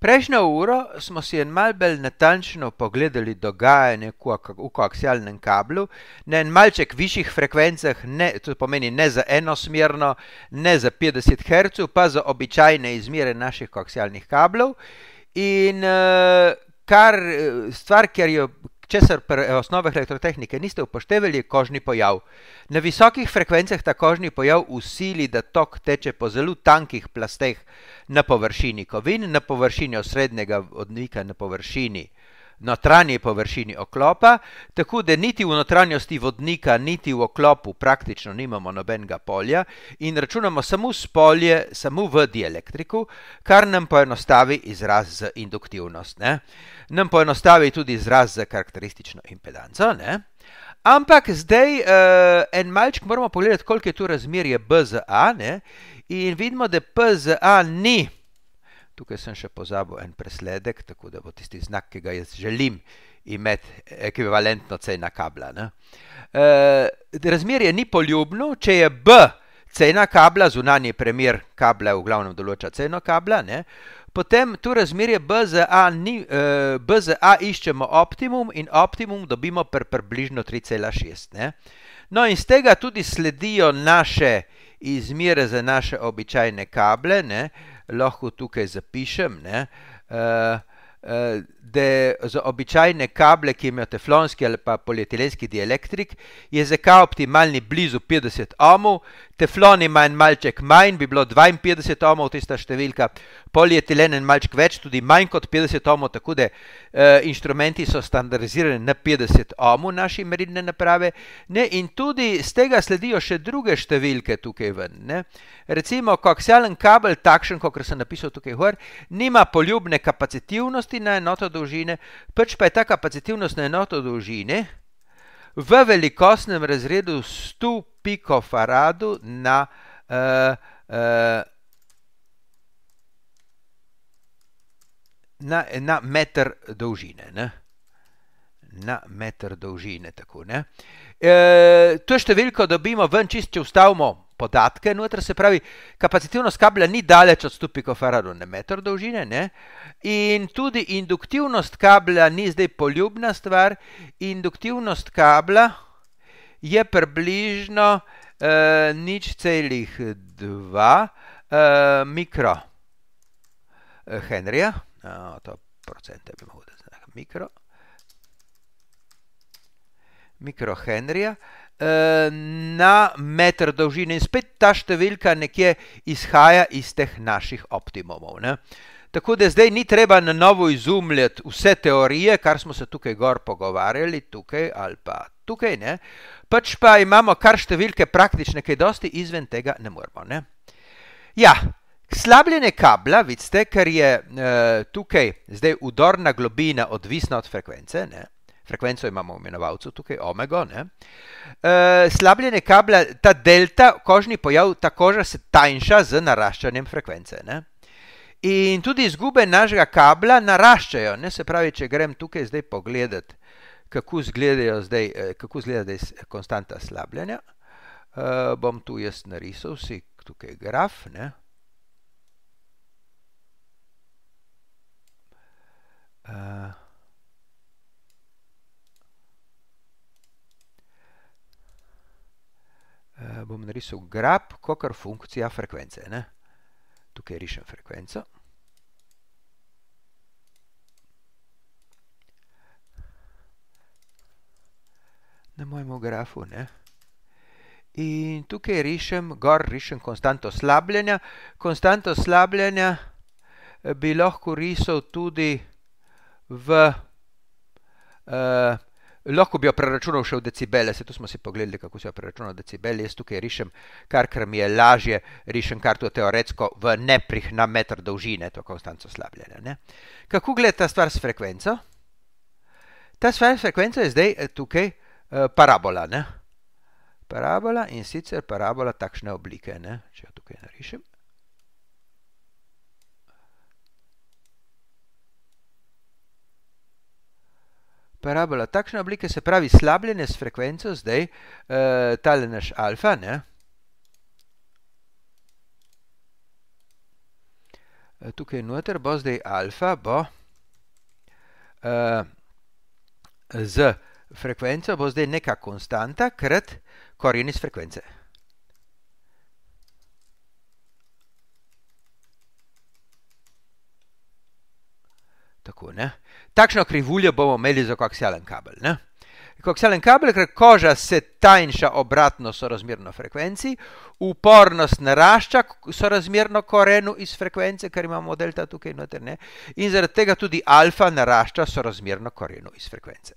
Prejšnjo uro smo si en mal bolj natančno pogledali dogajanje v koaksialnem kablu na en malček višjih frekvencah, ne, to pomeni ne za enosmerno, ne za 50 Hz, pa za običajne izmere naših koaksialnih kablov. In kar stvar, ker jo, česar pri osnovah elektrotehnike niste upoštevali, je kožni pojav. Na visokih frekvencah ta kožni pojav usili, da tok teče po zelo tankih plasteh na površini kovin, na površini osrednjega odmika, na površini notranji površini oklopa, tako da niti v notranjosti vodnika, niti v oklopu praktično nimamo nobenega polja in računamo samo s polje, samo v dielektriku, kar nam poenostavi izraz za induktivnost. Ne? Nam poenostavi tudi izraz za karakteristično impedanco. Ne? Ampak zdaj uh, en malček moramo pogledati, koliko je tu razmerje B z A ne? in vidimo, da P z A ni Tukaj sem še pozabil en presledek, tako da bo tisti znak, ki ga jaz želim imeti, ekvivalentno cena kabla. E, razmerje ni poljubno, če je B cena kabla, zunanji premjer kabla v glavnem določa ceno kabla, ne? potem tu razmerje B z, A ni, e, B z A iščemo optimum in optimum dobimo per približno 3,6. No in z tega tudi sledijo naše izmere za naše običajne kable, ne? Lahko tukaj zapišem, ne, uh, uh, da za običajne kable, ki imajo teflonski ali pa polietilenski dielektrik, je ZK optimalni blizu 50 ohmov, teflon ima en malček manj, bi bilo 52 ohmov tista številka, polietilen en malček več, tudi manj kot 50 ohmov, tako da uh, inštrumenti so standardizirani na 50 ohmov naši merilne naprave, ne, in tudi z tega sledijo še druge številke tukaj ven, ne. Recimo, koaksialen kabel, takšen, kot sem napisal tukaj gor, nima poljubne kapacitivnosti na enoto dolžine, pač pa je ta kapacitivnost na enoto dolžine v velikostnem razredu 100 pikofaradu na, uh, uh, na, na meter dolžine. Ne? Na meter dolžine. Tako? E, to številko dobimo ven, čist, če ustavimo podatke noter, se pravi, kapacitivnost kabla ni daleč od 100 pikofaradov na meter dolžine, ne? in tudi induktivnost kabla ni zdaj poljubna stvar, induktivnost kabla je približno uh, nič celih dva uh, mikro uh, Henrija, no, to procente bi mogel da znati, mikro, mikro Henrija, na meter dolžine in spet ta številka nekje izhaja iz teh naših optimumov. Ne? Tako da zdaj ni treba na novo izumljati vse teorije, kar smo se tukaj gor pogovarjali, tukaj ali pa tukaj, ne? pač pa imamo kar številke praktične, kaj dosti izven tega ne moramo. Ne? Ja, slabljenje kabla, vidite, ker je uh, tukaj zdaj udorna globina odvisna od frekvence, ne? Frekvenco imamo v imenovalcu tukaj, omega. E, slabljenje kabla, ta delta, kožni pojav, ta koža se tanjša z naraščanjem frekvence. Ne? In tudi izgube našega kabla naraščajo. Ne? Se pravi, če grem tukaj zdaj pogledat, kako zdaj, e, kako izgleda zdaj konstanta slabljenja, e, bom tu jaz narisal si tukaj graf. Ne? Uh, bom narisal grab, kakor funkcija frekvence. Ne? Tukaj rišem frekvenco. Na mojem grafu. Ne? In tukaj rišem, gor rišem konstanto slabljenja. Konstanto slabljenja eh, bi lahko risal tudi v uh, Lahko bi jo preračunal še v decibele, se tu smo si pogledali, kako se jo preračunal v decibele. Jaz tukaj rišem kar, kar mi je lažje, rišem kar to teoretsko v neprih na meter dolžine, to konstanco slabljenja. Kako gleda ta stvar s frekvenco? Ta stvar s frekvenco je zdaj eh, tukaj uh, parabola. Ne? Parabola in sicer parabola takšne oblike, ne? če jo tukaj narišem. Parabola takšne oblike, se pravi slabljenje s frekvenco, zdaj uh, tale naš alfa, ne? tukaj noter bo zdaj alfa, bo uh, z frekvenco bo zdaj neka konstanta krat korjen iz frekvence. Tako, ne? Takšno krivuljo bomo imeli za koaksialen kabel. Ne? Koaksialen kabel, ker koža se tanjša obratno sorazmerno frekvenci, upornost narašča sorazmerno korenu iz frekvence, ker imamo delta tukaj noter, ne? in zaradi tega tudi alfa narašča sorazmerno korenu iz frekvence.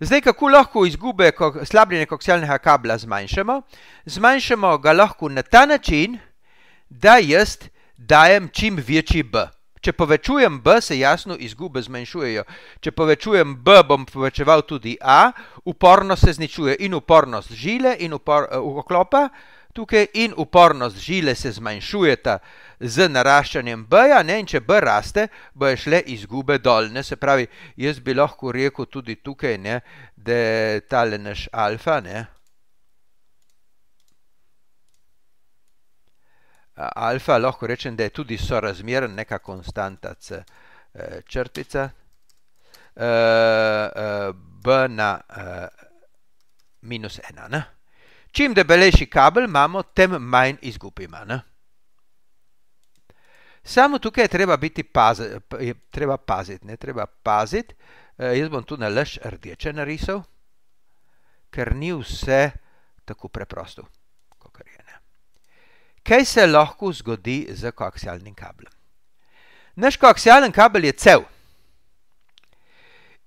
Zdaj, kako lahko izgube slabljenja koaksialnega kabla zmanjšamo? Zmanjšamo ga lahko na ta način, da jaz dajem čim večji B. Če povečujem B, se jasno izgube zmanjšujejo. Če povečujem B, bom povečeval tudi A, upornost se zničuje in upornost žile in upor, uh, oklopa tukaj in upornost žile se zmanjšujeta z naraščanjem B-ja in če B raste, bojo šle izgube dol. Ne? Se pravi, jaz bi lahko rekel tudi tukaj, ne, da je tale naš alfa, ne, alfa lahko rečem, da je tudi sorazmeren neka konstanta c eh, črtica eh, eh, b na minus ena. Ne? Čim debelejši kabel imamo, tem manj izgub ima. Ne? Samo tukaj je treba biti pazi, je treba paziti, ne treba paziti. Jaz bom tu na lež rdeče narisal, ker ni vse tako preprosto. Kaj se lahko zgodi z koaksialnim kablom? Naš koaksialen kabel je cev.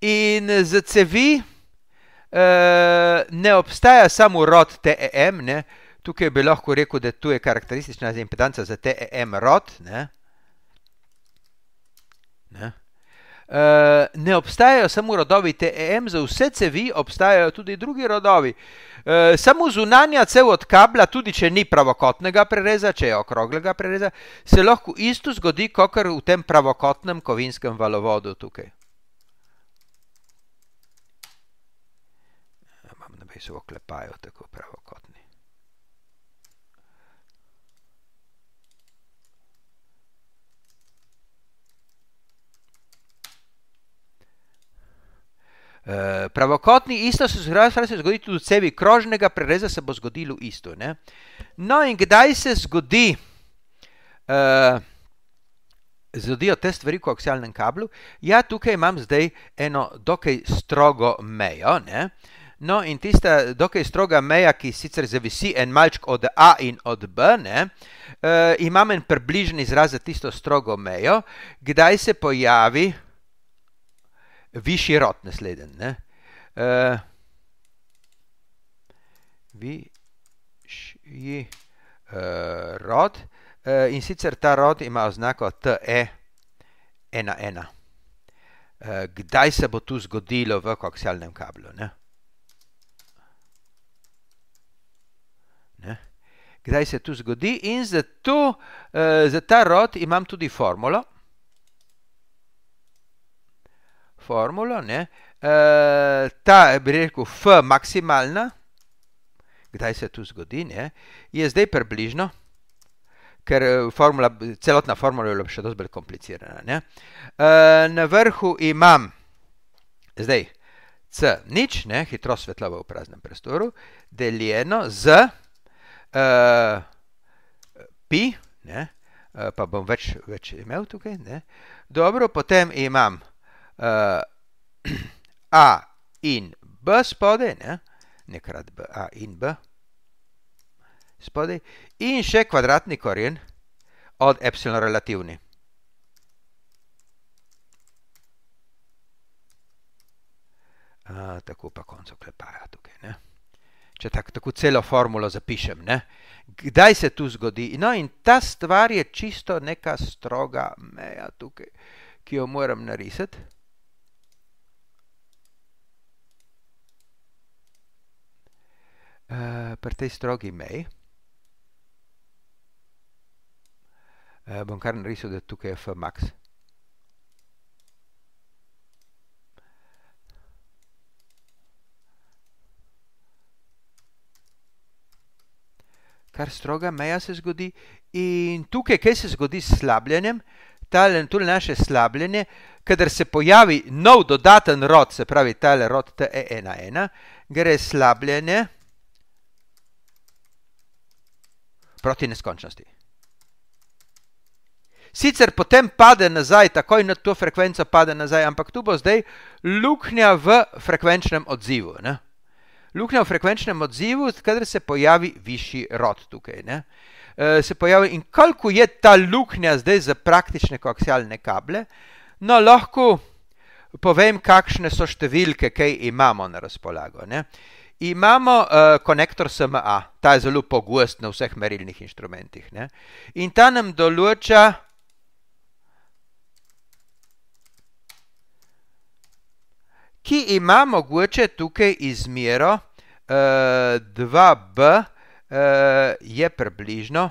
In z cevi uh, ne obstaja samo rod TEM, ne? tukaj bi lahko rekel, da tu je karakteristična impedanca za TEM rod. Ne? Ne? Uh, ne obstajajo samo rodovi TEM, za vse cevi obstajajo tudi drugi rodovi. Uh, Eh, samo zunanja cev od kabla, tudi če ni pravokotnega prereza, če je okroglega prereza, se lahko isto zgodi, kot v tem pravokotnem kovinskem valovodu tukaj. Imam na mestu oklepajo tako pravokotni. Eh, pravokotni, isto se zgodi tudi v cevi krožnega prereza, se bo zgodilo isto. Ne? No, in kdaj se zgodi, uh, zgodijo te stvari v koaksialnem kablu? Ja, tukaj imam zdaj eno dokaj strogo mejo. Ne? No, in tista dokaj stroga meja, ki sicer zavisi en malček od A in od B, ne, uh, imam en približen izraz za tisto strogo mejo, kdaj se pojavi višji rod naslednji. Ne? Uh, višji uh, rod uh, in sicer ta rod ima oznako TE11. Uh, kdaj se bo tu zgodilo v koaksialnem kablu? Ne? Ne? Kdaj se tu zgodi, in zato, uh, za ta rod imam tudi formulo, formulo, ne, e, ta, bi rekel, f maksimalna, kdaj se tu zgodi, ne, je zdaj približno, ker eh, formula, celotna formula je še dosti bolj komplicirana. Ne. E, na vrhu imam zdaj c nič, ne, hitrost svetlova v praznem prostoru, deljeno z e, pi, ne, pa bom več, več imel tukaj, ne. Dobro, potem imam uh, A in B spodaj, ne? nekrat B, A in B spodaj, in še kvadratni korjen od epsilon relativni. Uh, tako pa konco klepaja tukaj. Ne? Če tak, tako celo formulo zapišem, ne? kdaj se tu zgodi. No, in ta stvar je čisto neka stroga meja tukaj, ki jo moram narisati. uh, pri tej strogi meji. Uh, bom kar narisal, da tukaj je Fmax. kar stroga meja se zgodi. In tukaj, kaj se zgodi s slabljenjem, tale, tole naše slabljenje, kadar se pojavi nov dodaten rod, se pravi tale rod TE11, gre slabljenje proti neskončnosti. Sicer potem pade nazaj, takoj na to frekvenco pade nazaj, ampak tu bo zdaj luknja v frekvenčnem odzivu. Ne? Luknja v frekvenčnem odzivu, kadar se pojavi višji rod tukaj. Ne? E, se pojavi in koliko je ta luknja zdaj za praktične koaksialne kable, no lahko povem, kakšne so številke, kaj imamo na razpolago. Ne? Imamo uh, konektor SMA, ta je zelo pogost na vseh merilnih inštrumentih. Ne? In ta nam določa ki ima mogoče tukaj izmero uh, 2b, uh, je približno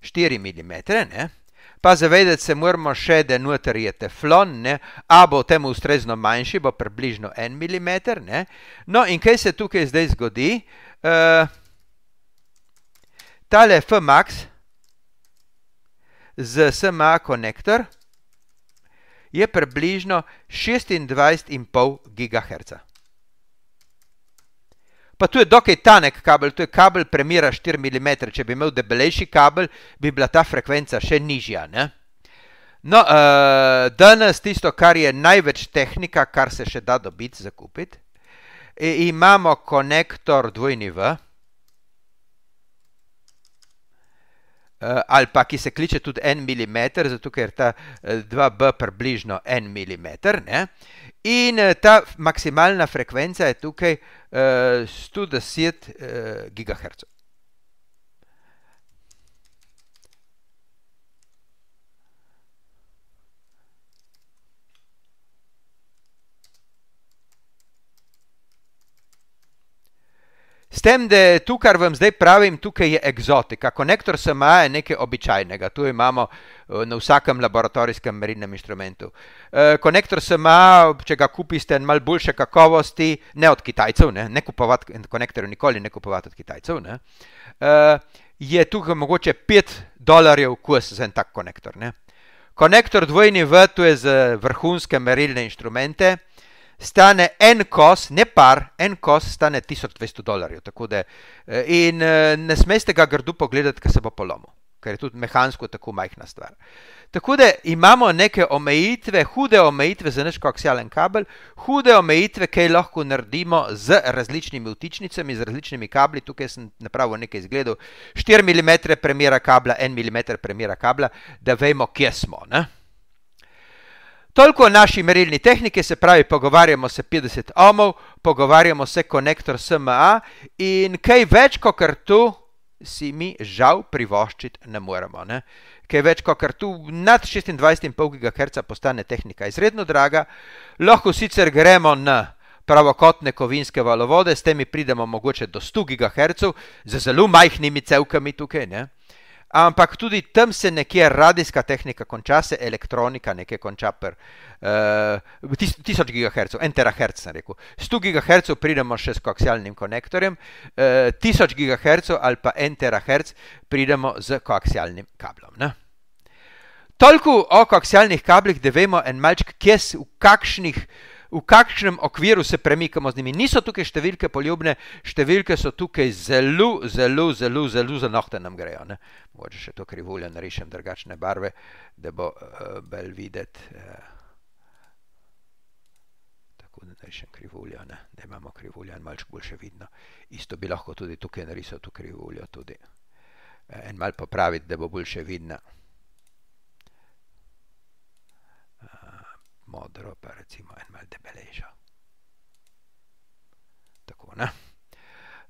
4 mm. Ne? Pa zavedati se moramo še, da noter je teflon, ne? a bo temu ustrezno manjši, bo približno 1 mm. Ne? No, in kaj se tukaj zdaj zgodi? Uh, tale FMAX z SMA konektor je približno 26,5 GHz. Pa tu je dokaj tanek kabel, tu je kabel premjera 4 mm, če bi imel debelejši kabel, bi bila ta frekvenca še nižja. Ne? No, uh, danes tisto, kar je največ tehnika, kar se še da dobiti, zakupiti, imamo konektor dvojni V, uh, ali pa ki se kliče tudi en mm, zato ker ta 2B eh, približno en mm. Ne? In ta maksimalna frekvenca je tukaj uh, 110 uh, GHz. S tem, da tu, kar vam zdaj pravim, tukaj je eksotika. Konektor SMA je nekaj običajnega. Tu imamo eh, na vsakem laboratorijskem merilnem inštrumentu. Eh, konektor SMA, če ga kupite malo boljše kakovosti, ne od Kitajcev, ne, ne kupovati konektorjev, nikoli ne kupovati od Kitajcev, ne, eh, je tukaj mogoče 5 dolarjev kos za en tak konektor. Ne. Konektor dvojni V, tu je za vrhunske merilne inštrumente stane en kos, ne par, en kos stane 1200 dolarjev. Da, eh, in eh, ne smete ga grdo pogledati, ker se bo polomil, ker je tudi mehansko tako majhna stvar. Tako da imamo neke omejitve, hude omejitve za naš koaksialen kabel, hude omejitve, kaj lahko naredimo z različnimi vtičnicami, z različnimi kabli. Tukaj sem napravil nekaj izgledov, 4 mm premjera kabla, 1 mm premjera kabla, da vemo, kje smo. Ne? Toliko o naši merilni tehniki, se pravi, pogovarjamo se 50 ohmov, pogovarjamo se konektor SMA in kaj več, kot kar tu si mi žal privoščiti ne moremo. Ne? Kaj več, kot kar tu nad 26,5 GHz postane tehnika izredno draga, lahko sicer gremo na pravokotne kovinske valovode, s temi pridemo mogoče do 100 GHz, z zelo majhnimi cevkami tukaj. Ne? Ampak tudi tam se nekje radijska tehnika konča, se elektronika nekje konča pri uh, 1000 GHz, 1 THz, sem rekel. 100 GHz pridemo še s koaksialnim konektorjem, uh, 1000 GHz ali pa 1 THz pridemo z koaksialnim kablom. Ne? Toliko o koaksialnih kablih, da vemo en malček, kje v kakšnih v kakšnem okviru se premikamo z njimi. Niso tukaj številke poljubne, številke so tukaj zelo, zelo, zelo, zelo za nohte nam grejo. Ne? Mogoče še to krivuljo narišem drugačne barve, da bo uh, bolj videti. Uh, tako da narišem krivuljo, ne? da imamo krivuljo in malček boljše vidno. Isto bi lahko tudi tukaj narisal to krivuljo tudi. Uh, en mal popraviti, da bo boljše vidno. Modro, pa recimo en mal debelejšo. Tako, ne?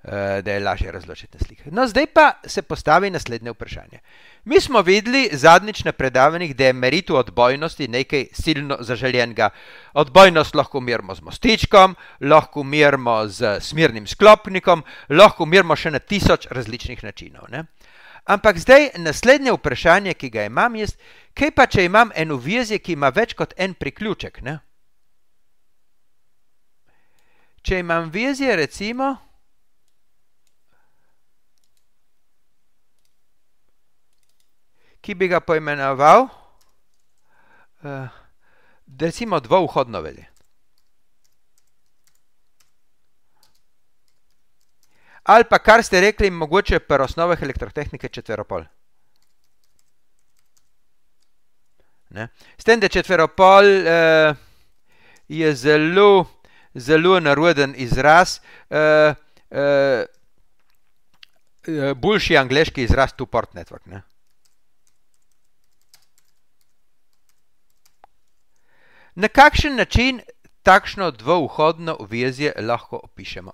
Eh, da je lažje razločiti na slike. No, zdaj pa se postavi naslednje vprašanje. Mi smo videli zadnjič na predavanjih, da je meritu odbojnosti nekaj silno zaželjenega. Odbojnost lahko merimo z mostičkom, lahko merimo z smirnim sklopnikom, lahko merimo še na tisoč različnih načinov. Ne? Ampak zdaj naslednje vprašanje, ki ga imam jaz, kaj pa če imam eno vezje, ki ima več kot en priključek? Ne? če imam vezje, recimo, ki bi ga poimenoval, uh, recimo dvouhodno vezje. Ali pa kar ste rekli, mogoče pri osnovah elektrotehnike četveropol. Ne? S tem, da četveropol uh, je zelo, zelo naroden izraz, uh, uh, boljši angliški izraz two-port network. Ne? Na kakšen način takšno dvouhodno vezje lahko opišemo?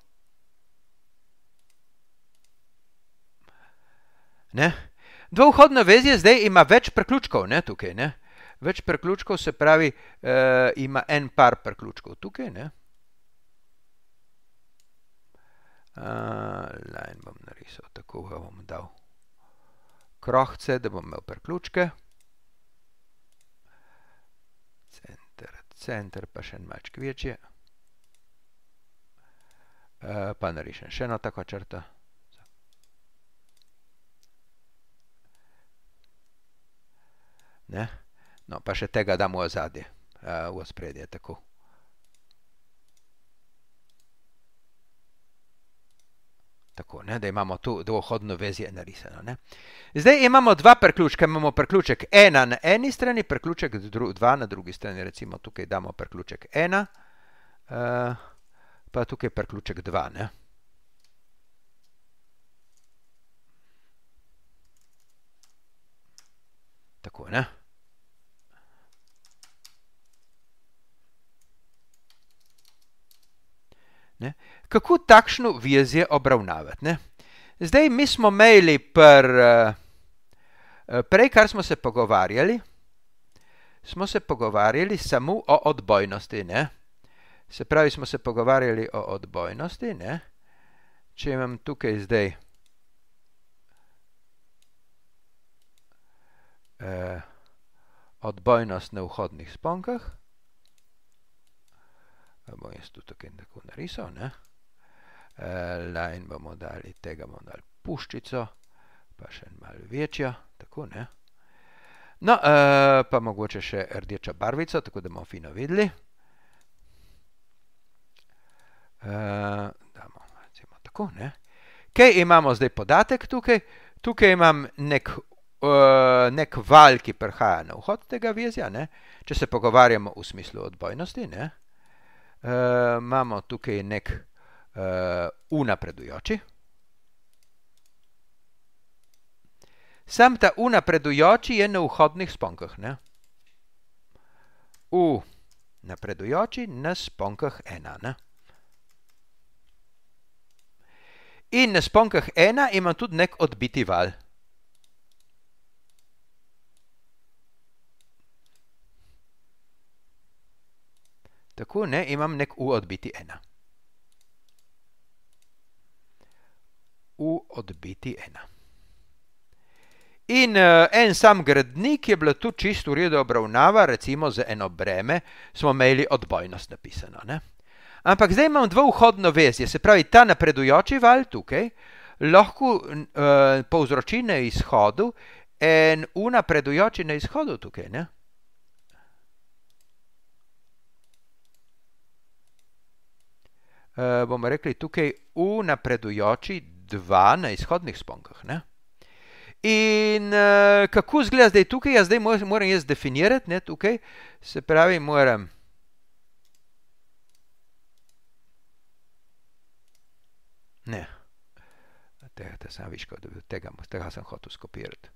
Ne? Dvouhodno vezje zdaj ima več priključkov, ne tukaj. Ne? Več priključkov se pravi, uh, ima en par priključkov tukaj. Ne? Uh, line bom narisal, tako ga bom dal krohce, da bom imel priključke. Center, center, pa še en malček večje. Uh, pa narišem še eno tako črto. Ne? No, pa še tega damo v zadje, v spredje, tako. Tako, ne, da imamo tu dvohodno vezje narisano. Ne. Zdaj imamo dva priključka. Imamo priključek ena na eni strani, priključek dva na drugi strani. Recimo tukaj damo priključek ena, pa tukaj priključek dva. Ne. Tako, ne. Ne? Kako takšno vezje obravnavati? Ne? Zdaj, mi smo imeli pr, eh, prej, kar smo se pogovarjali, smo se pogovarjali samo o odbojnosti. Ne? Se pravi, smo se pogovarjali o odbojnosti. Ne? Če imam tukaj zdaj eh, odbojnost na vhodnih sponkah, bom jaz tudi tukaj tako narisal, ne? Line bomo dali, tega bomo dali puščico, pa še malo večjo, tako, ne? No, pa mogoče še rdeča barvica, tako da bomo fino videli. Damo, recimo tako, ne? Kaj imamo zdaj podatek tukaj? Tukaj imam nek, nek val, ki prihaja na vhod tega vezja, ne? Če se pogovarjamo v smislu odbojnosti, ne? Uh, imamo tukaj nek uh, unapredujoči. Sam ta unapredujoči je na vhodnih sponkah. Ne? U napredujoči na sponkah ena. Ne? In na sponkah ena ima tudi nek odbiti val. Tako, ne, imam nek U odbiti ena. U odbiti ena. In uh, en sam gradnik je bilo tu čisto v redu obravnava, recimo za eno breme smo imeli odbojnost napisano. Ne? Ampak zdaj imam dvouhodno vezje, se pravi ta napredujoči val tukaj lahko uh, povzroči na izhodu en U napredujoči na izhodu tukaj. Ne? Bomo rekli, tukaj v napredujoči dva na izhodnih sponkah. Ne? In uh, kako zgleda zdaj tukaj? Jaz zdaj moram jaz definirati, ne tukaj, se pravi, moram. Ne, tega, tega sem viško, tega, tega sem hotel skopirati.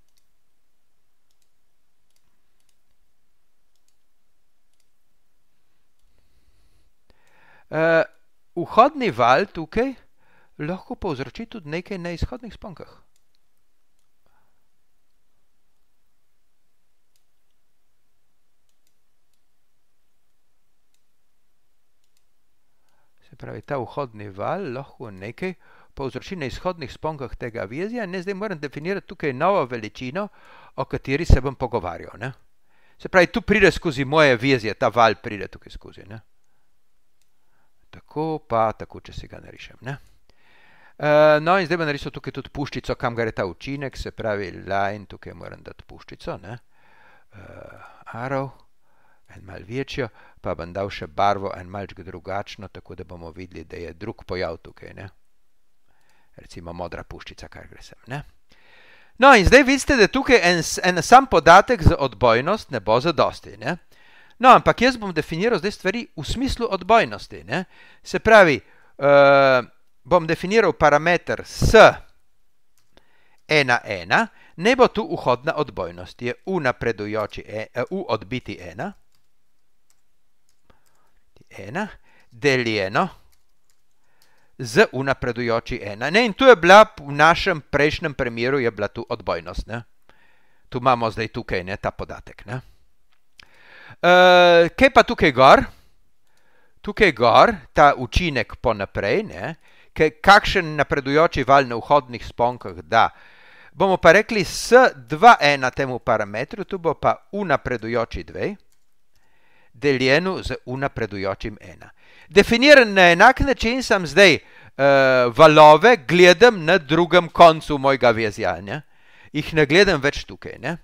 Uh, vhodni val tukaj lahko povzroči tudi nekaj na izhodnih sponkah. Se pravi, ta vhodni val lahko nekaj povzroči na izhodnih sponkah tega vezja. Ne, zdaj moram definirati tukaj novo veličino, o kateri se bom pogovarjal. Ne? Se pravi, tu pride skozi moje vezje, ta val pride tukaj skozi. Ne? Tako. pa tako, če si ga narišem. Ne? Uh, no, in zdaj bom narisal tukaj tudi puščico, kam gre ta učinek, se pravi line, tukaj moram dati puščico, ne? Uh, arrow, en mal večjo, pa bom dal še barvo en malček drugačno, tako da bomo videli, da je drug pojav tukaj, ne? Recimo modra puščica, kar gre sem, ne? No, in zdaj vidite, da tukaj en, en sam podatek za odbojnost ne bo zadosti, ne? No, ampak jaz bom definiral zdaj stvari v smislu odbojnosti, ne? Se pravi, uh, bom definiral parameter s ena ena, ne bo tu vhodna odbojnost, je u napredujoči, e, u odbiti ena, ena, deljeno z u napredujoči ena. Ne, in tu je bila v našem prejšnjem primeru, je bila tu odbojnost, ne. Tu imamo zdaj tukaj, ne, ta podatek, ne. Uh, kaj pa tukaj gor? Tukaj gor, ta učinek po naprej, ne, kakšen napredujoči val na vhodnih sponkah da. Bomo pa rekli s 2,1 temu parametru, tu bo pa v napredujoči 2, deljeno z v napredujočim 1. Definiran na enak način sem zdaj uh, valove gledam na drugem koncu mojega vezjanja. Jih ne gledam več tukaj. Ne?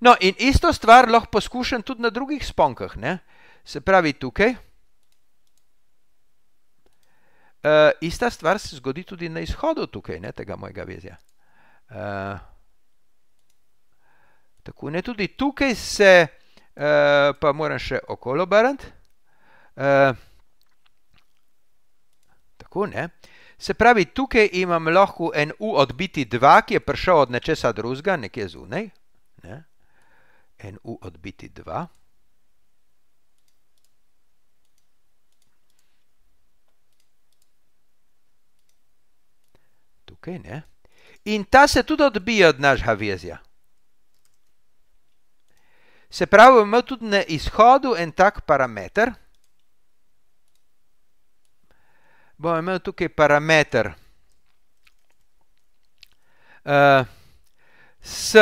No, in isto stvar lahko poskušam tudi na drugih sponkah. Ne? Se pravi tukaj. Uh, ista stvar se zgodi tudi na izhodu tukaj, ne, tega mojega vezja. Uh, tako ne, tudi tukaj se, uh, pa moram še okolo obrniti. Uh, tako ne. Se pravi, tukaj imam lahko en u odbiti 2, ki je prišel od nečesa drugega, nekje zunaj. En u odbiti 2. tukaj, ne? In ta se tudi odbija od našega vezja. Se pravi, imel tudi na izhodu en tak parameter. Bom imel tukaj parameter uh, s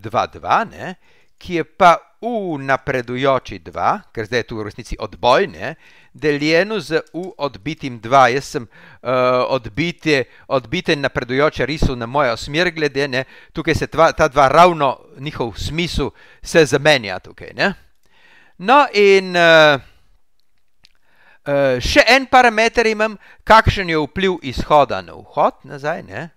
2,2, uh, ne? ki je pa v napredujoči 2, ker zdaj je tu v resnici odboj, ne? deljeno z u odbitim 2. Jaz sem uh, odbite, odbite napredujoče risal na mojo smer glede, ne? tukaj se tva, ta dva ravno, njihov smisel se zamenja tukaj. Ne? No in uh, uh, še en parameter imam, kakšen je vpliv izhoda na vhod nazaj, ne?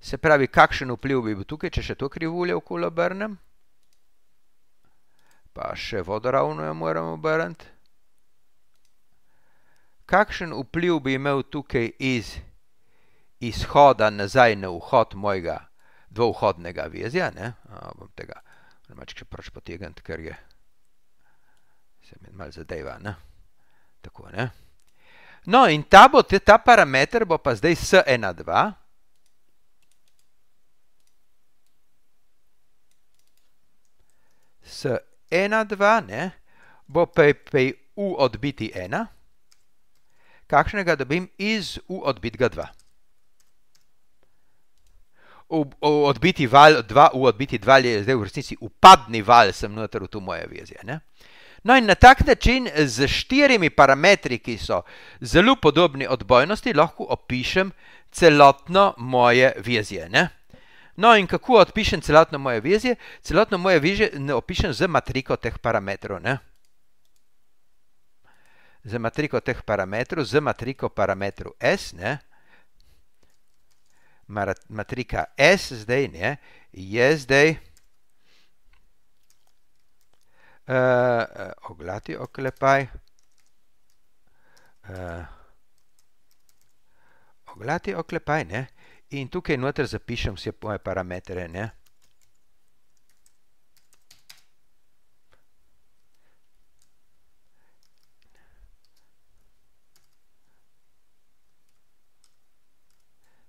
Se pravi, kakšen vpliv bi bil tukaj, če še to krivulje okolo obrnem? pa še vodoravno jo moramo obrniti. Kakšen vpliv bi imel tukaj iz izhoda nazaj na vhod mojega dvouhodnega vezja, ne? A, bom tega malček še proč potegniti, ker je se mi mal zadeva, ne? Tako, ne? No, in ta, bo, ta parameter bo pa zdaj S12, S ena, dva, ne, bo pej, pej u odbiti ena, kakšnega dobim iz u odbitega dva. V, v odbiti val, dva, v odbiti dva je zdaj v resnici upadni val, sem noter v to moje vezje. Ne? No in na tak način z štirimi parametri, ki so zelo podobni odbojnosti, lahko opišem celotno moje vezje. Ne? No, in kako odpišem celotno moje vezje? Celotno moje vezje opišem z matriko teh parametrov. Ne? Z matriko teh parametrov, z matriko parametrov S. Ne? Matrika S zdaj ne, je zdaj uh, oglati oklepaj. Uh, oglati oklepaj, ne? In tukaj noter zapišem vse moje parametre. Ne?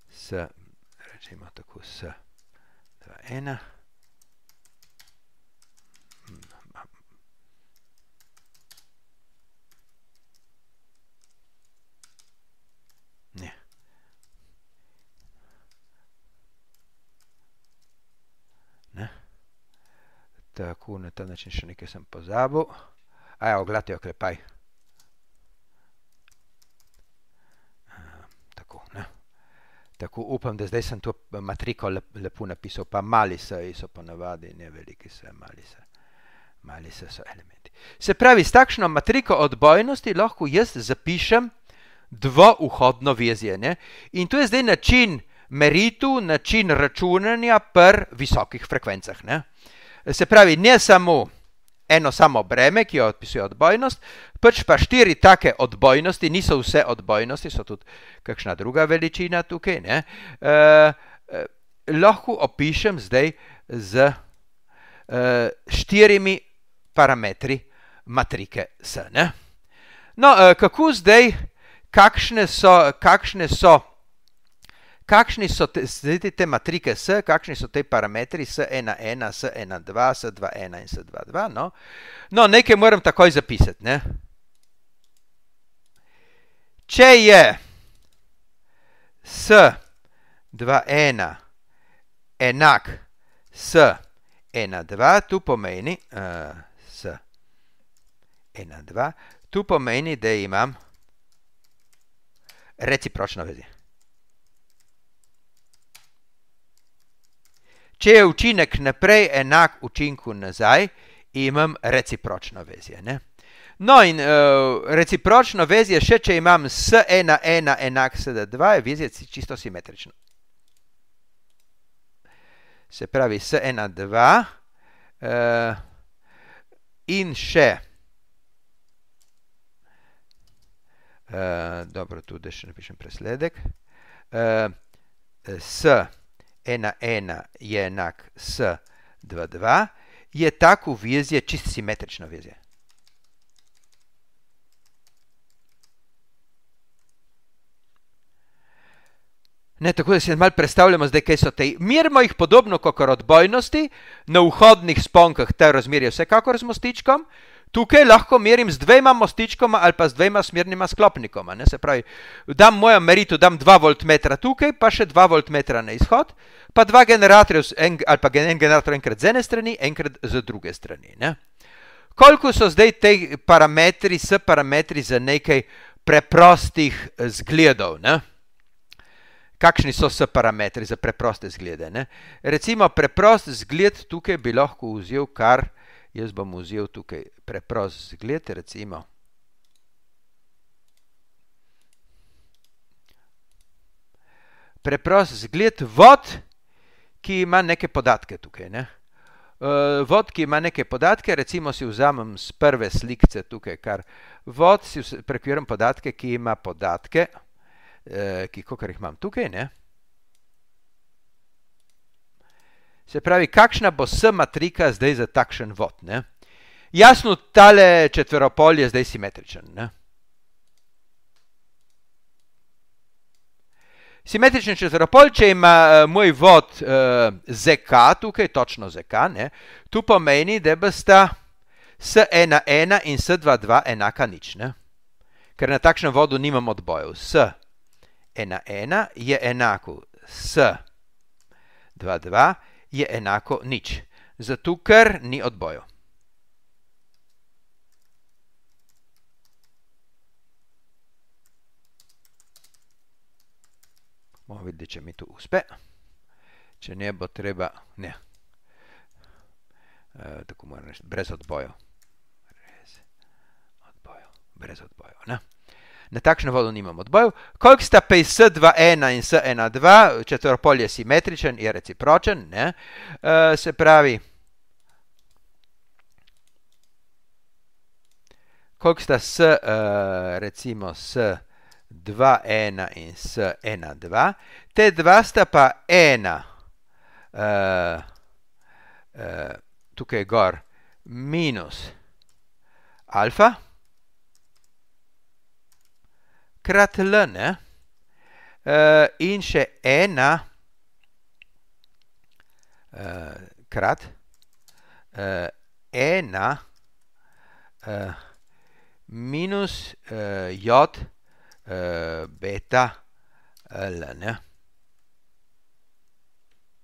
S, rečemo tako S2, 1. Tako, na ta način še nekaj sem pozabil. A ja, oglati oklepaj. Tako, ne. Tako, upam, da zdaj sem to matriko lepo napisal, pa mali se, so pa navadi, ne veliki se, mali se. Mali se so elementi. Se pravi, s takšno matriko odbojnosti lahko jaz zapišem dvouhodno vezje. Ne? In to je zdaj način meritu, način računanja pri visokih frekvencah. Ne? Se pravi, ne samo eno samo breme, ki jo odpisuje odbojnost, pač pa štiri take odbojnosti, niso vse odbojnosti, so tudi kakšna druga veličina tukaj. Ne? E, e, lahko opišem zdaj z e, štirimi parametri matrike S. Ne? No, e, kako zdaj, kakšne so, kakšne so kakšni so te, te matrike S, kakšni so te parametri S11, S12, S21 in S22. No, no nekaj moram takoj zapisati. Ne? Če je S21 enak S12, tu pomeni, uh, S12, tu pomeni, da imam recipročno vezje. Če je učinek naprej enak učinku nazaj, imam recipročno vezje. Ne? No, in uh, recipročno vezje, še če imam S1, 1 enak SD2, je vezje čisto simetrično. Se pravi, S1, 2 uh, in še. Uh, dobro, tu da še napišem presledek. Uh, S ena ena je enak s 2, 2, je tako vezje čist simetrično vezje. Ne, tako da si malo predstavljamo zdaj, kaj so te. Mirimo jih podobno kot odbojnosti, na vhodnih sponkah te razmerje vsekakor z mostičkom, Tukaj lahko merim z dvema mostičkoma ali pa z dvema smernima sklopnikoma. Ne? Se pravi, dam mojo merito, dam 2 voltmetra tukaj, pa še 2 voltmetra na izhod, pa dva generatorja en, ali pa en generator enkrat z ene strani, enkrat z druge strani. Ne? Koliko so zdaj te parametri, s parametri za nekaj preprostih zgledov? Ne? Kakšni so s parametri za preproste zglede? Ne? Recimo, preprost zgled tukaj bi lahko vzel kar Jaz bom vzel tukaj preprost zgled, recimo. Preprost zgled vod, ki ima neke podatke tukaj. Ne? Uh, vod, ki ima neke podatke, recimo si vzamem z prve slikce tukaj, kar vod si prekviram podatke, ki ima podatke, uh, ki kakor jih imam tukaj, ne? Se pravi, kakšna bo S matrika zdaj za takšen vod? Ne? Jasno, tale četveropol je zdaj simetričen. Ne? Simetričen četveropol, če ima uh, moj vod uh, eh, ZK, tukaj točno ZK, ne? tu pomeni, da bo sta S11 in S22 enaka nič. Ne? Ker na takšnem vodu nimam odbojev. S11 je enako S22 je enako nič. Zato, ker ni odbojev. Bomo videli, če mi to uspe. Če ne, bo treba... Ne. E, tako moram reči, brez odbojev. Brez odbojev. Brez odbojev, ne? na takšno vodo nimam odbojev. Koliko sta pa S2,1 in S1,2, četvrpol je simetričen, je recipročen, ne? Uh, se pravi, koliko sta S, uh, recimo S2,1 in S1,2, te dva sta pa ena, uh, uh, tukaj gor, minus alfa, krat L, ne? Uh, in še ena uh, krat uh, ena uh, minus uh, j Eh, beta eh, ln.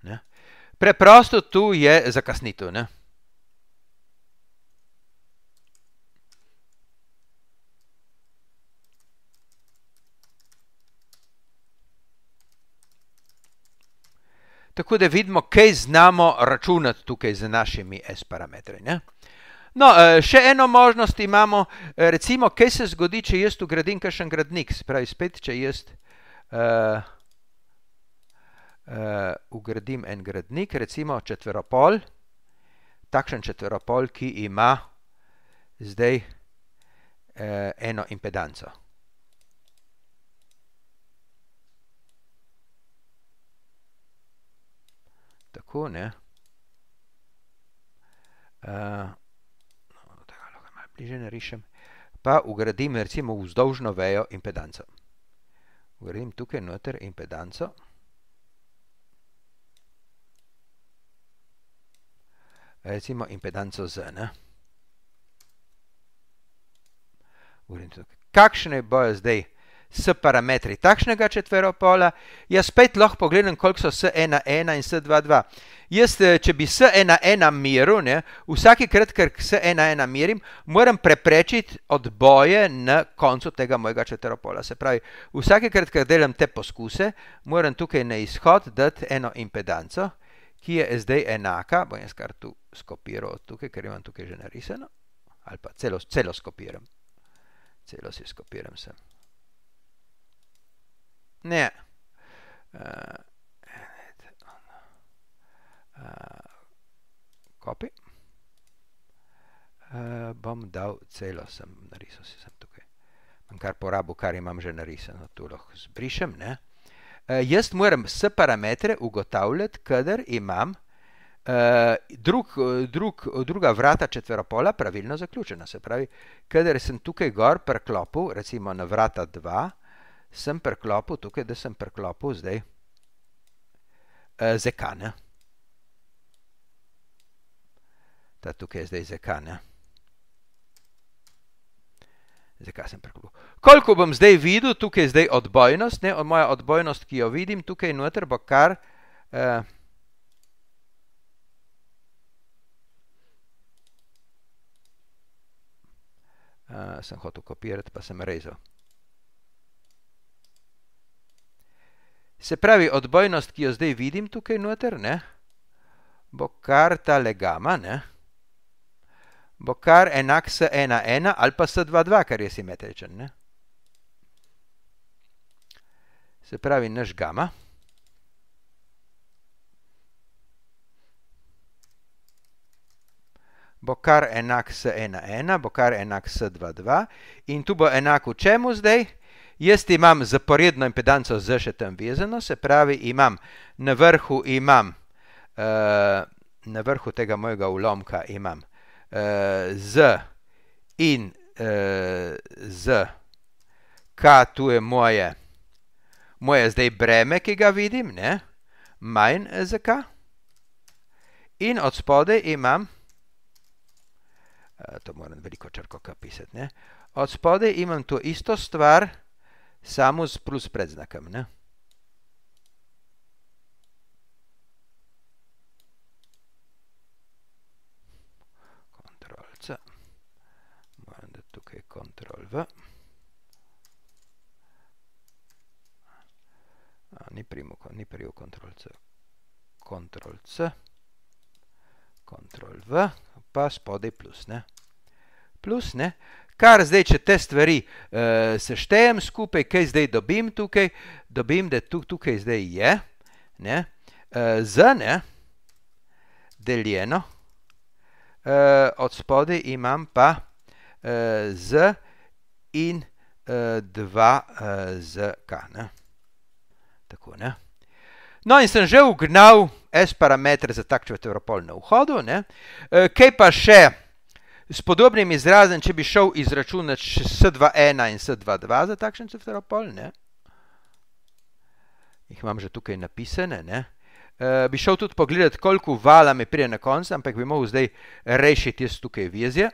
Ne. Preprosto tu je zakasnitev. Ne. Tako da vidimo, kaj znamo računati tukaj z našimi S parametri. Ne. No, eh, še eno možnost imamo, eh, recimo, kaj se zgodi, če jaz ugradim kakšen gradnik, spravi spet, če jaz uh, uh, ugradim en gradnik, recimo četveropol, takšen četveropol, ki ima zdaj uh, eno impedanco. Tako, ne. Uh, bliže narišem. Pa ugradim recimo vzdolžno vejo impedanco. Ugradim tukaj noter impedanco. Recimo impedanco z, ne. Ugradim tukaj. Kakšne bojo zdaj s parametri takšnega četveropola, jaz spet lahko pogledam, koliko so S11 in S22. Jaz, eh, če bi S11 meril, ne, vsakikrat, ker S11 merim, moram preprečiti odboje na koncu tega mojega četveropola. Se pravi, vsakikrat, ker delam te poskuse, moram tukaj na izhod dati eno impedanco, ki je zdaj enaka, bom jaz kar tu skopiral tukaj, ker imam tukaj že narisano, ali pa celo, celo skopiram. Celo si skopiram sem. Ne. Uh, uh, copy. Uh, bom dal celo, sem narisal si sem tukaj. Imam kar porabo, kar imam že narisano, tu lahko zbrišem. Ne? Uh, jaz moram s parametre ugotavljati, kadar imam uh, drug, drug, druga vrata četveropola pravilno zaključena. Se pravi, kadar sem tukaj gor preklopil, recimo na vrata 2, sem preklopil tukaj, da sem preklopil zdaj uh, zekane. Ta tukaj je zdaj zekane. Zakaj sem preklopil? Koliko bom zdaj videl, tukaj je zdaj odbojnost, ne, moja odbojnost, ki jo vidim, tukaj noter bo kar uh, uh, sem hotel kopirati, pa sem rezal. Se pravi, odbojnost, ki jo zdaj vidim tukaj noter, ne, bo kar ta legama, ne, bo kar enak s 1,1 ali pa s 2,2, kar je simetričen. Ne. Se pravi, naš gama. bo kar enak s 1,1, bo kar enak s 2,2 in tu bo enak v čemu zdaj? Jaz imam zaporedno impedanco z še tam vezano, se pravi, imam na vrhu, imam, uh, na vrhu tega mojega ulomka imam uh, z in uh, z, k tu je moje, moje zdaj breme, ki ga vidim, ne, manj z k. In od spode imam, uh, to moram veliko črko pisati, ne, od spode imam to isto stvar, samo s plus predznakom. Ne? Ctrl C. Moram da tukaj Ctrl V. A, ni primo, ni primo Ctrl C. Ctrl C. Ctrl V. Pa spodaj plus, ne? Plus, ne? Kar zdaj, če te stvari uh, seštejem skupaj, kaj zdaj dobim tukaj, dobim, da tu, tukaj zdaj je, ne, uh, z, ne, deljeno, uh, od spode imam pa uh, z in uh, dva uh, z k, ne, tako, ne. No in sem že ugnal S parametre za tak četveropol na vhodu, ne, uh, kaj pa še, S podobnim izrazom, če bi šel izračunati S21 in S22 za takšen cefteropol, ne? jih imam že tukaj napisane, ne? Uh, bi šel tudi pogledati, koliko vala mi prije na koncu, ampak bi mogel zdaj rešiti jaz tukaj vizje.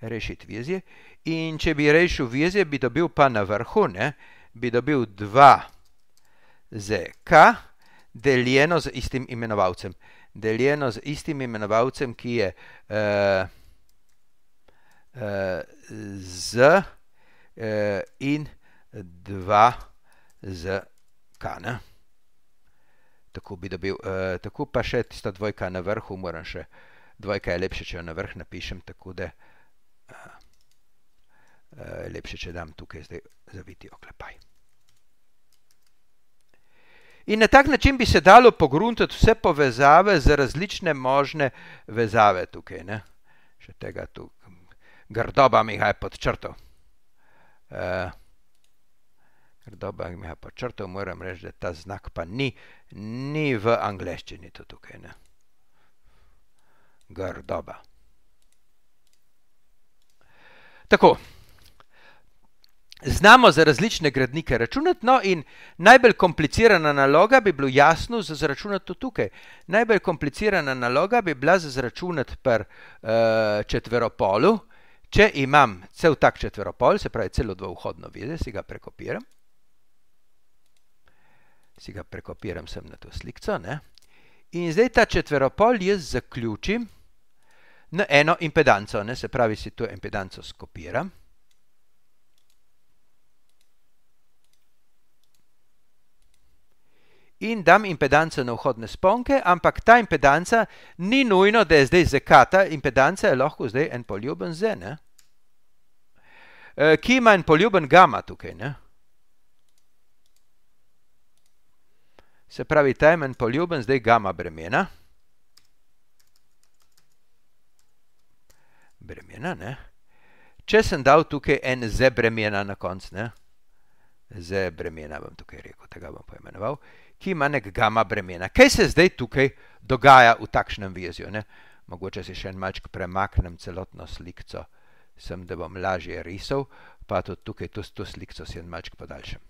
Rešiti vizje. In če bi rešil vizje, bi dobil pa na vrhu, ne? bi dobil 2 zk deljeno z istim imenovalcem deljeno z istim imenovalcem, ki je uh, uh, z uh, in 2 z k. Ne? tako bi dobil. Uh, tako pa še tista dvojka na vrhu, moram še. Dvojka je lepše, če jo na vrh napišem, tako da uh, uh, lepše, če dam tukaj zdaj zaviti oklepaj. In na tak način bi se dalo pogruntati vse povezave z različne možne vezave tukaj. Ne? Še tega tu grdoba mi je podčrtal. Uh, grdoba mi je podčrtal, moram reči, da ta znak pa ni, ni v angleščini to tukaj. Ne? Grdoba. Tako. Znamo za različne gradnike računati, no in najbolj komplicirana naloga bi bilo jasno zračunati to tukaj. Najbolj komplicirana naloga bi bila zračunati per uh, četveropolu, če imam cel tak četveropol, se pravi celo dvouhodno vide, si ga prekopiram. Si ga prekopiram sem na to slikco, ne? In zdaj ta četveropol jaz zaključim na eno impedanco, ne? Se pravi, si to impedanco skopiram. In dam impedanco na vhodne sponke, ampak ta impedanca ni nujno, da je zdaj zekata, impedanca je lahko zdaj en poljuben z, ne? E, ki ima en poljuben gama tukaj, ne? Se pravi, ta je en poljuben zdaj gama bremena. Bremena, ne? Če sem dal tukaj en z bremena na konc, ne? Z bremena bom tukaj rekel, tega bom poimenoval ki ima nek gama bremena. Kaj se zdaj tukaj dogaja v takšnem vezju? Ne? Mogoče si še en malček premaknem celotno slikco, sem da bom lažje risal, pa tudi tukaj to, to slikco si en malček podaljšam.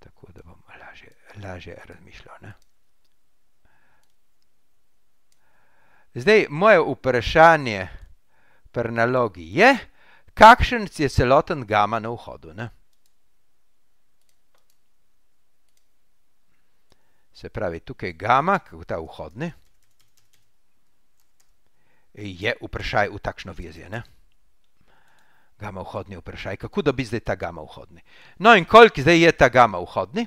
Tako da bom lažje, lažje razmišljal. Ne? Zdaj, moje vprašanje pri nalogi je, kakšen je celoten gama na vhodu. Ne? Se pravi, tukaj gama, kako ta vhodni, je vprašaj v takšno vezje. Ne? Gama vhodni vprašaj, kako da bi zdaj ta gama vhodni. No in koliko zdaj je ta gama vhodni?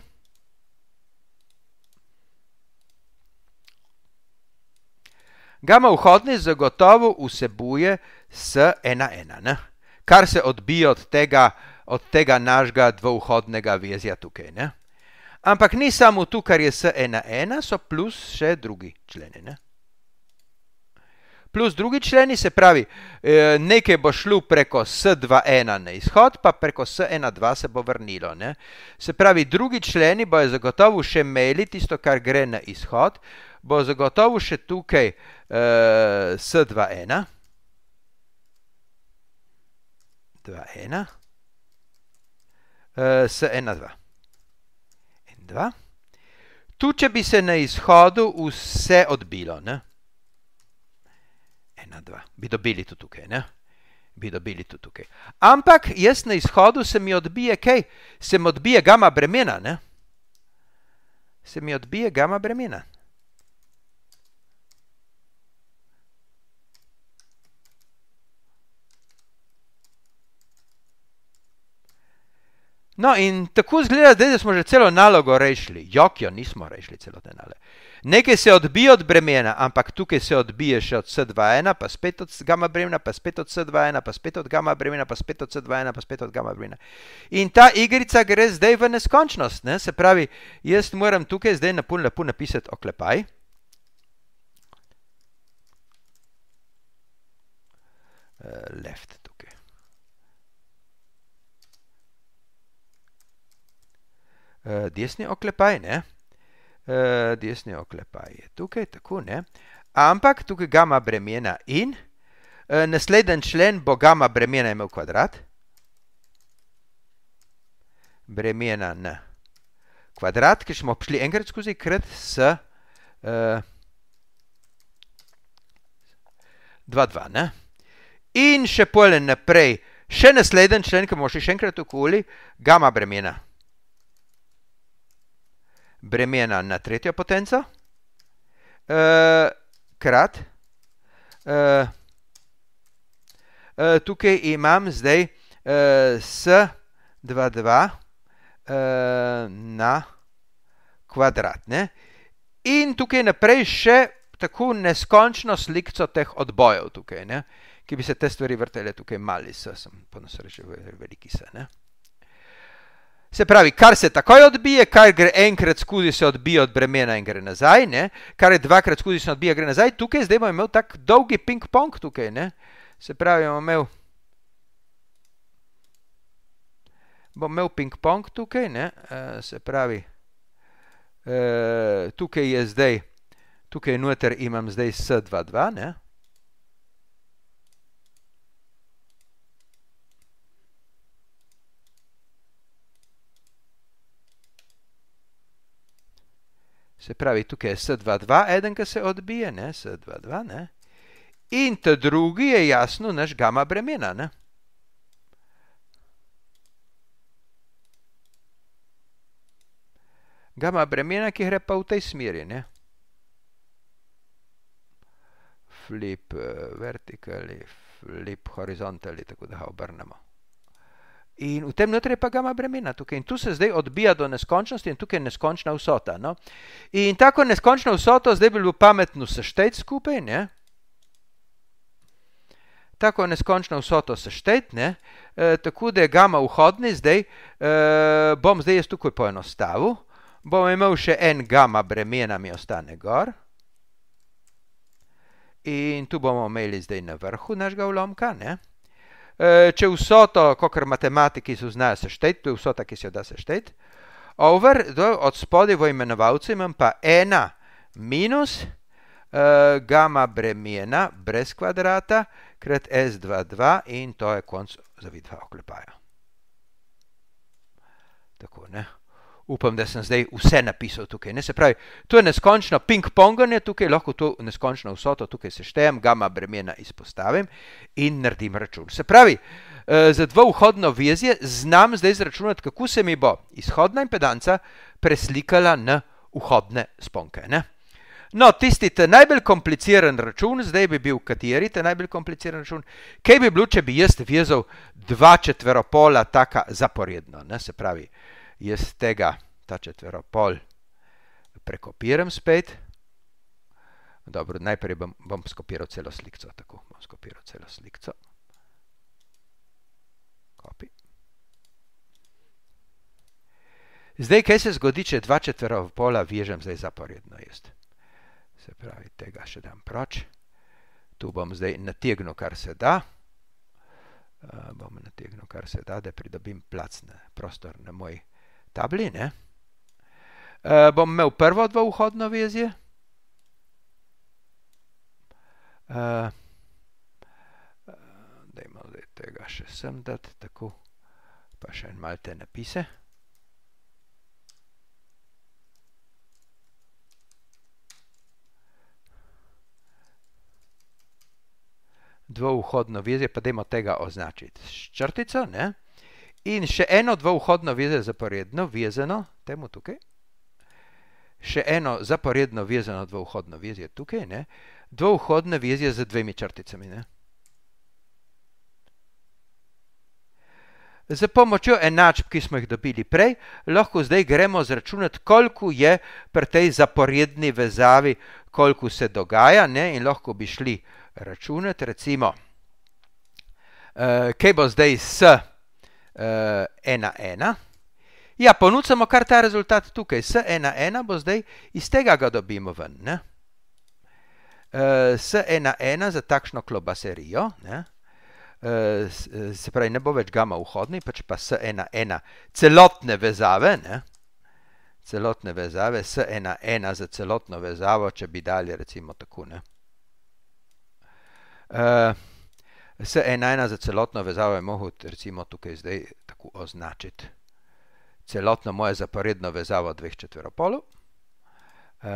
Gama vhodni zagotovo vsebuje s ena ena. Ne? Kar se odbije od tega, od tega našega dvouhodnega vezja tukaj. Ne? Ampak ni samo tu, kar je S1, so plus še drugi členi. Ne? Plus drugi členi, se pravi, eh, nekaj bo šlo preko S2.1 na izhod, pa preko S1.2 se bo vrnilo. Ne? Se pravi, drugi členi bojo zagotovo še imeli tisto, kar gre na izhod, bo zagotovo še tukaj uh, S2.1. 2, 1, uh, s 1, 2. In 2. Tu, če bi se na izhodu vse odbilo, ne? 1, 2. Bi dobili to tukaj, ne? Bi dobili to tukaj. Ampak jaz na izhodu se mi odbije kaj? Se mi odbije gama bremena, ne? Se mi odbije gama bremena. No, in tako zgleda, da smo že celo nalogo rešili. Jokjo, nismo rešili celotne naloge. Nekaj se odbije od bremena, ampak tukaj se odbije še od S2.1, pa spet od gama bremena, pa spet od S2.1, pa spet od gama bremena, pa spet od S2.1, pa spet od gama bremena. In ta igrica gre zdaj v neskončnost. Ne? Se pravi, jaz moram tukaj zdaj napun lepo napisati oklepaj. Uh, left. uh, desni oklepaj, ne? Uh, desni oklepaj je tukaj, tako ne. Ampak tukaj gama bremena in uh, naslednji člen bo gama bremena imel kvadrat. Bremena na kvadrat, ki smo šli enkrat skozi krat s uh, 2, 2, ne? In še polen naprej, še naslednji člen, ki bomo še enkrat okoli, gama bremena bremena na tretjo potenco, uh, krat. Uh, uh, tukaj imam zdaj uh, s 2, 2 uh, na kvadrat. Ne? In tukaj naprej še tako neskončno sliko teh odbojev, tukaj, ki bi se te stvari vrtele tukaj mali, sem po nasreči veliki se. Ne? Se pravi, kar se takoj odbije, kar gre enkrat skozi, se odbije od bremena in gre nazaj, ne? kar je dvakrat skozi, se odbije in gre nazaj. Tukaj zdaj bomo imeli tako dolgi ping-pong tukaj. Ne? Se pravi, bomo imeli, bom imel ping-pong tukaj, ne? Eh, se pravi, eh, tukaj je zdaj, tukaj noter imam zdaj S22, ne? Se pravi, tukaj je S22, eden, ki se odbije, ne, S22, ne. In ta drugi je jasno naš gama bremena, ne. Gama bremena, ki gre pa v tej smeri, ne. Flip uh, vertically, flip horizontally, tako da ga obrnemo. In v tem notri je pa gama bremena tukaj. In tu se zdaj odbija do neskončnosti in tukaj je neskončna vsota. No? In tako neskončno vsoto zdaj bi bilo pametno sešteti skupaj, ne? Tako neskončno vsoto sešteti, ne? E, tako da je gama vhodni zdaj, e, bom zdaj jaz tukaj poenostavil, bom imel še en gama bremena mi ostane gor. In tu bomo imeli zdaj na vrhu našega ulomka, ne? Eh, če vsoto, kot matematiki so znajo sešteti, to je vsota, ki se jo da sešteti, over, do, od spodaj v imenovalcu imam pa ena minus uh, gama bremena brez kvadrata krat S22 in to je konc zavidva oklepaja. Tako, ne upam, da sem zdaj vse napisal tukaj. Ne? Se pravi, to je neskončno ping-ponganje tukaj, lahko to neskončno vsoto tukaj seštejem, gama bremena izpostavim in naredim račun. Se pravi, eh, za dvouhodno vezje znam zdaj zračunati, kako se mi bo izhodna impedanca preslikala na vhodne sponke. Ne? No, tisti najbolj kompliciran račun, zdaj bi bil kateri ta najbolj kompliciran račun, kaj bi bilo, če bi jaz vezal dva četveropola taka zaporedno, ne? se pravi, jaz tega, ta četveropol, prekopiram spet. Dobro, najprej bom, bom skopiral celo slikco, tako bom skopiral celo slikco. Kopi. Zdaj, kaj se zgodi, če dva četveropola vežem zdaj zaporedno jaz? Se pravi, tega še dam proč. Tu bom zdaj nategnil, kar se da. Uh, bom nategnil, kar se da, da pridobim plac na prostor na moj tabli, ne? Uh, bom imel prvo dvouhodno vezje. Uh, dajmo zdaj tega še sem dati, tako, pa še en mal te napise. Dvouhodno vezje, pa dajmo tega označiti s črtico, ne? In še eno dvouhodno veze zaporedno, vezano, temu tukaj. Še eno zaporedno vezano dvouhodno vezje tukaj, ne. Dvouhodne vezje z dvemi črticami, ne. Za pomočjo enačb, ki smo jih dobili prej, lahko zdaj gremo zračunati, koliko je pri tej zaporedni vezavi, koliko se dogaja, ne, in lahko bi šli računati, recimo, uh, kaj bo zdaj s uh, ena, ena. Ja, ponudimo kar ta rezultat tukaj, s ena, ena bo zdaj iz tega ga dobimo ven. Ne? S ena, ena za takšno klobaserijo, ne? Uh, se pravi, ne bo več gama vhodni, pač pa s ena, ena celotne vezave, ne? celotne vezave, s ena, ena za celotno vezavo, če bi dali recimo tako. Ne? Uh, S ena ena za celotno vezavo je mogel recimo tukaj zdaj tako označiti celotno moje zaporedno vezavo dveh četveropolov. Uh,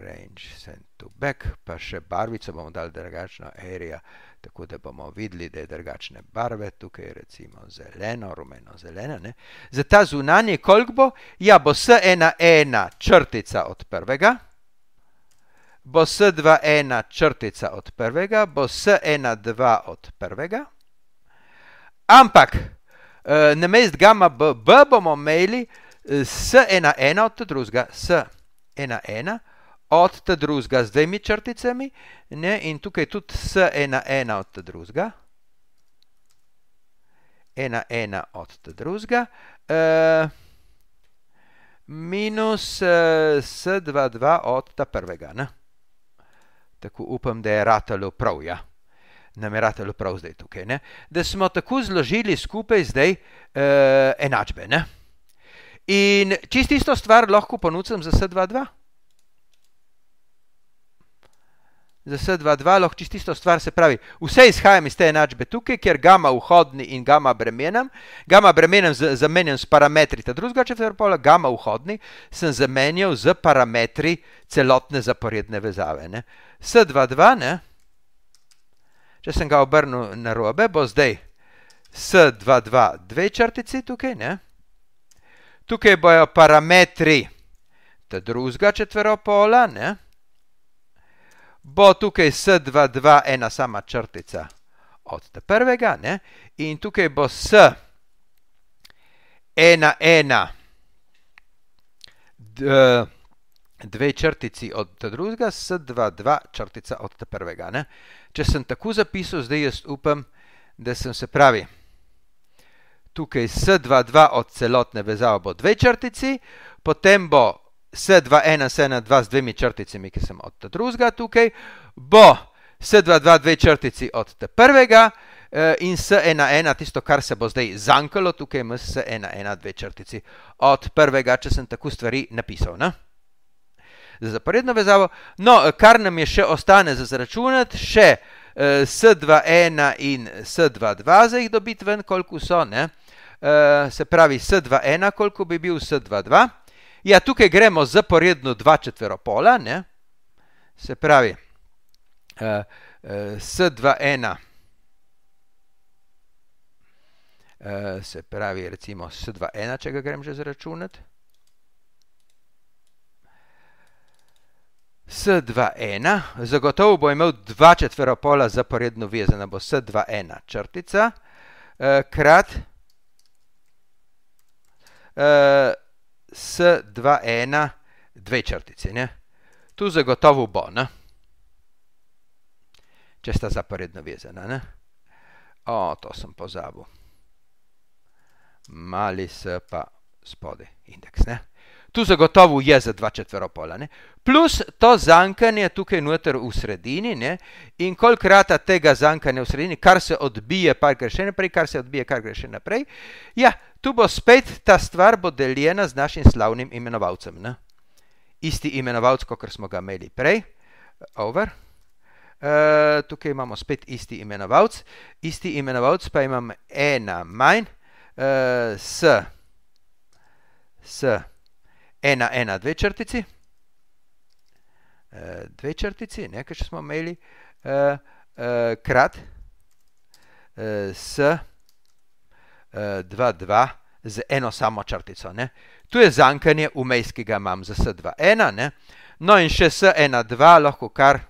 range send to back, pa še barvico bomo dali drugačno area, tako da bomo videli, da je drugačne barve, tukaj je recimo zeleno, rumeno, zeleno. Ne? Za ta zunanje koliko bo? Ja, bo s ena ena črtica od prvega, bo S2,1 črtica od prvega, bo S1,2 od prvega. Ampak uh, na mest gamma b, b bomo imeli s ena ena od drugega, s ena ena od drugega z dvemi črticami ne? in tukaj tudi s ena ena od drugega. Ena ena od drugega. Uh, minus uh, s2, od ta prvega. Ne? Tako upam, da je ratalo prav. Ja? Nam je ratalo prav zdaj tukaj. Ne? Da smo tako zložili skupaj zdaj uh, enačbe. Ne? In čisto isto stvar lahko ponudim za s2. Za S2.2 lahko čisto isto stvar, se pravi, vse izhajam iz te enačbe tukaj, ker gama vhodni in gama bremenem, gama bremenem zamenjam s parametri ta drugega četvrpola, gama vhodni sem zamenjal z parametri celotne zaporedne vezave. Ne. S2.2, ne, če sem ga obrnil na robe, bo zdaj S2.2 dve črtici tukaj, ne. Tukaj bojo parametri ta drugega četveropola, ne bo tukaj S2, ena sama črtica od te prvega, ne? in tukaj bo S, ena, ena, dve črtici od te drugega, S2, dva črtica od te prvega. Ne? Če sem tako zapisal, zdaj jaz upam, da sem se pravi, tukaj S2, dva od celotne vezave bo dve črtici, potem bo S2, 1, 7, 2 z dvemi črticami, ki sem od te drugega tukaj, bo S2, 2, dve črtici od te prvega eh, in S1, 1, tisto, kar se bo zdaj zankalo, tukaj ima S1, 1, dve črtici od prvega, če sem tako stvari napisal. Ne? Za zaporedno vezavo. No, kar nam je še ostane za zračunati, še eh, S2, 1 in S2, 2 za jih dobiti ven, koliko so, ne? Eh, se pravi S2, 1, koliko bi bil S2, 2. Ja, tukaj gremo zaporedno dva četveropola, ne? se pravi uh, uh, S2, 1, uh, se pravi recimo S2, 1, če ga grem že zračunati. S2, 1, zagotovo bo imel dva četveropola zaporedno vezana, bo S2, 1 črtica, uh, krat uh, s 2, 1, dve črtice. Ne? Tu zagotovo bo, ne? če sta zaporedno vezana. Ne? O, to sem pozabil. Mali s pa spode indeks. Ne? Tu zagotovo je za dva četveropola. Ne? Plus to zankanje tukaj noter v sredini ne? in kolikrat tega zankanja v sredini, kar se odbije, pa gre še naprej, kar se odbije, kar gre še naprej. Ja, tu bo spet ta stvar bo deljena z našim slavnim imenovalcem. Ne? Isti imenovalc, kot smo ga imeli prej. Over. Uh, tukaj imamo spet isti imenovalc. Isti imenovalc pa imam ena manj uh, s, s ena, ena, dve črtici. Uh, dve črtici, nekaj smo imeli. Uh, uh, krat uh, s 2, 2 z eno samo črtico. Ne? Tu je zankanje vmes, ki ga imam za S2, 1. Ne? No in še S1, 2 lahko kar,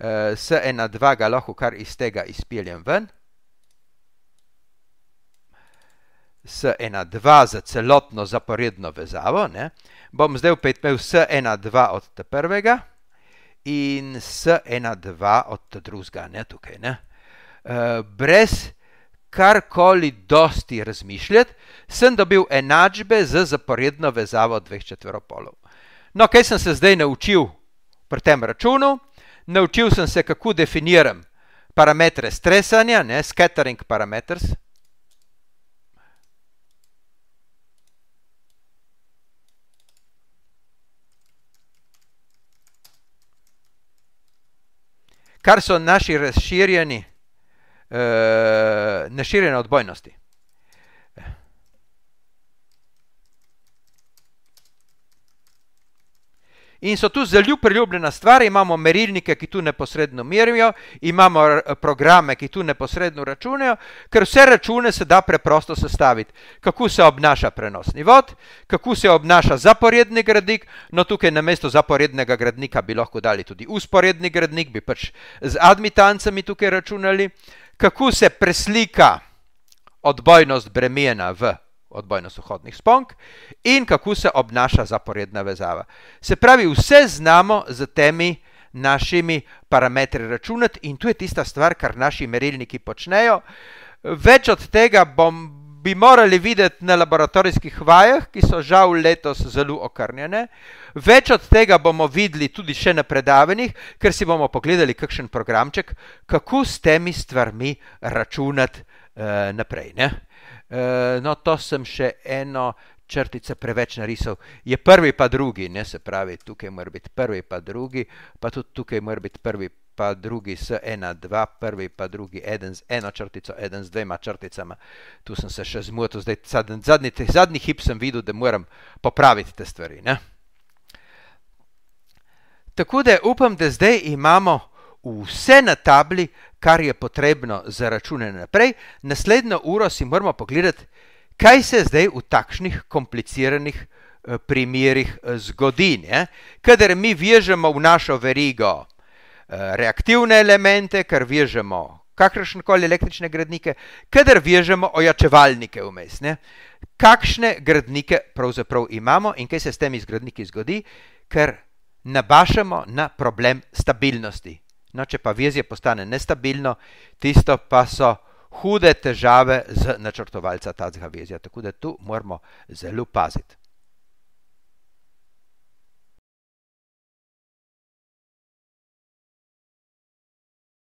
uh, S1, 2 ga lahko kar iz tega izpeljem ven. S1, 2 za celotno zaporedno vezavo. Ne? Bom zdaj opet imel S1, 2 od te prvega in S1, 2 od te drugega. Ne? Tukaj, ne? Uh, brez karkoli dosti razmišljati, sem dobil enačbe z zaporedno vezavo dveh četveropolov. No, kaj sem se zdaj naučil pri tem računu? Naučil sem se, kako definiram parametre stresanja, ne, scattering parameters. Kar so naši razširjeni neširjene odbojnosti. In so tu zelo priljubljena stvar, imamo merilnike, ki tu neposredno merijo, imamo programe, ki tu neposredno računajo, ker vse račune se da preprosto sestaviti. Kako se obnaša prenosni vod, kako se obnaša zaporedni gradnik, no tukaj na mesto zaporednega gradnika bi lahko dali tudi usporedni gradnik, bi pač z admitancami tukaj računali, kako se preslika odbojnost bremena v odbojnost vhodnih sponk in kako se obnaša zaporedna vezava. Se pravi, vse znamo z temi našimi parametri računati in tu je tista stvar, kar naši merilniki počnejo. Več od tega bom, bi morali videti na laboratorijskih vajah, ki so žal letos zelo okrnjene. Več od tega bomo videli tudi še na predavanjih, ker si bomo pogledali kakšen programček, kako s temi stvarmi računati uh, naprej. Ne? Uh, no, to sem še eno črtice preveč narisal. Je prvi pa drugi, ne se pravi, tukaj mora biti prvi pa drugi, pa tudi tukaj mora biti prvi pa drugi s ena, dva, prvi pa drugi, eden z eno črtico, eden z dvema črticama. Tu sem se še zmotil, zdaj zadnji, zadnji hip sem videl, da moram popraviti te stvari. Ne? Tako da upam, da zdaj imamo vse na tabli, kar je potrebno za računanje naprej. Naslednjo uro si moramo pogledati, kaj se zdaj v takšnih kompliciranih eh, primerih eh, zgodi. Ne? Kadar mi vežemo v našo verigo reaktivne elemente, ker vežemo kakršne koli električne gradnike, kadar vežemo ojačevalnike vmes. Ne? Kakšne gradnike pravzaprav imamo in kaj se s temi zgradniki zgodi, ker nabašamo na problem stabilnosti. No, če pa vezje postane nestabilno, tisto pa so hude težave z načrtovalca tazga vezja. Tako da tu moramo zelo paziti.